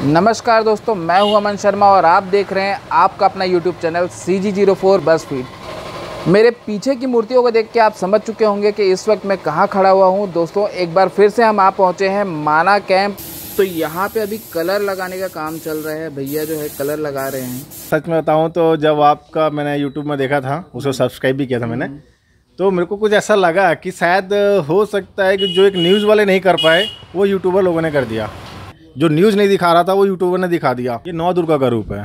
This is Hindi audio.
नमस्कार दोस्तों मैं हूँ अमन शर्मा और आप देख रहे हैं आपका अपना YouTube channel C G zero four बस फ़ीड मेरे पीछे की मूर्तियों को देख के आप समझ चुके होंगे कि इस वक्त मैं कहाँ खड़ा हुआ हूँ। दोस्तों एक बार फिर से हम आप पहुँचे हैं माना कैंप तो यहाँ पे अभी कलर लगाने का काम चल रहा है। भैया जो है कलर लगा रहे हैं। सच में बताऊँ तो जब आपका मैंने यूट्यूब में देखा था उसको सब्सक्राइब भी किया था मैंने तो मेरे को कुछ ऐसा लगा कि शायद हो सकता है कि जो एक न्यूज़ वाले नहीं कर पाए वो यूट्यूबर लोगों ने कर दिया। जो न्यूज़ नहीं दिखा रहा था, वो यूट्यूबर ने दिखा दिया। ये नौ दुर्गा का रूप है।